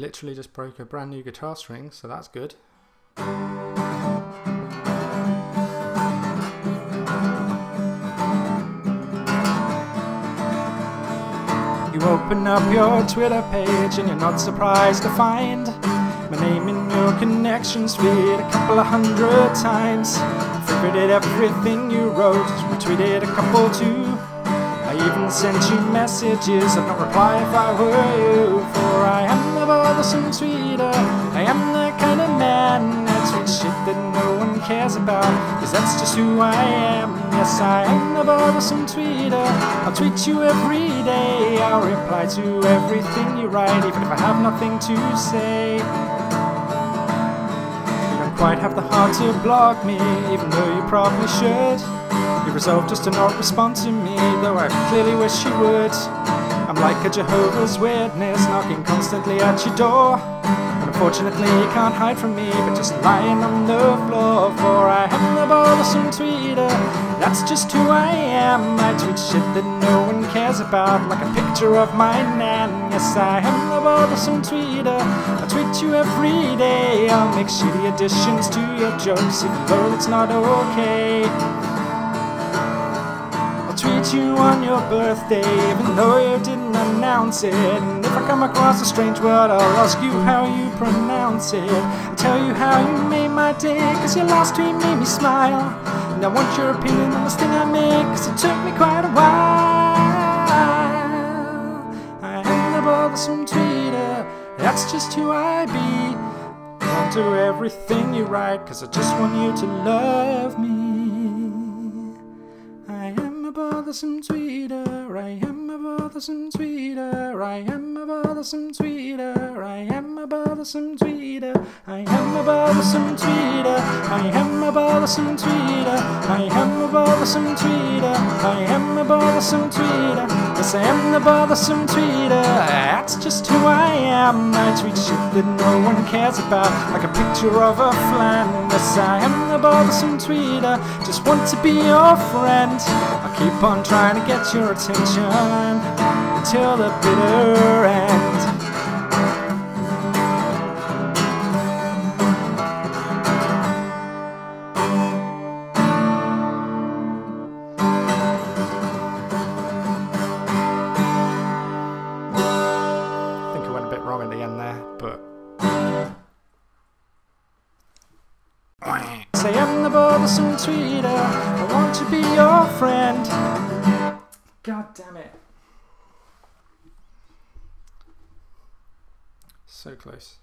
literally just broke a brand new guitar string, so that's good. You open up your Twitter page and you're not surprised to find my name in your connections feed a couple of hundred times. Favorited everything you wrote, retweeted a couple too. I even sent you messages, I'd not reply if I were you. I am the bothersome tweeter, I am the kind of man that tweets shit that no one cares about. Cause that's just who I am. Yes, I am the bothersome tweeter. I'll tweet you every day, I'll reply to everything you write, even if I have nothing to say You don't quite have the heart to block me, even though you probably should. You resolve just to not respond to me, though I clearly wish you would. I'm like a Jehovah's Witness, knocking constantly at your door. And unfortunately, you can't hide from me, but just lying on the floor. For I am the bothersome tweeter, that's just who I am. I tweet shit that no one cares about, like a picture of my nan. Yes, I am the bothersome tweeter. I tweet you every day. I'll make shitty additions to your jokes, even though it's not okay. Tweet you on your birthday, even though you didn't announce it. And if I come across a strange word, I'll ask you how you pronounce it. I'll tell you how you made my day, cause your last tweet made me smile. And I want your opinion on this thing I make, cause it took me quite a while. I am the bothersome tweeter, that's just who I be. I'll do everything you write, cause I just want you to love me. Bothersome tweeter, I am a bothersome tweeter, I am a bothersome tweeter, I am a bothersome tweeter, I am a bothersome tweeter, I am a bothersome tweeter, I am bothersome tweeter, I am a bothersome tweeter, yes I am the bothersome tweeter, that's just who I am, I tweet shit that no one cares about, like a picture of a flan, yes I am the bothersome tweeter, just want to be your friend, I'll keep on trying to get your attention until the bitter end. Say I'm the bothersome tweeter. I want to be your friend. God damn it. So close.